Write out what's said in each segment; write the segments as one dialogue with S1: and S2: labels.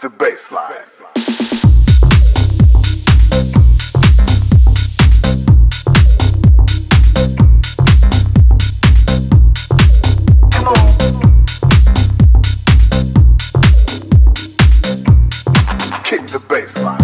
S1: the bass line. Come on. Kick the bass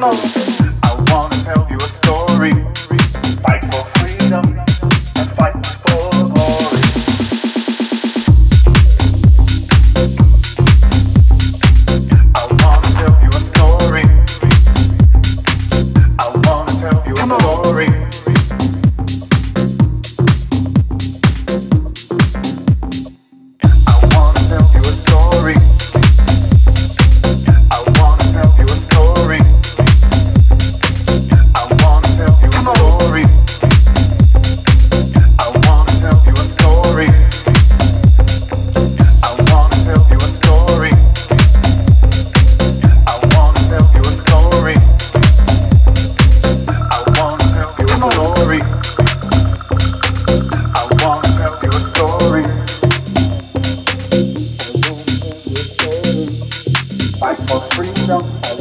S1: On, or freedom.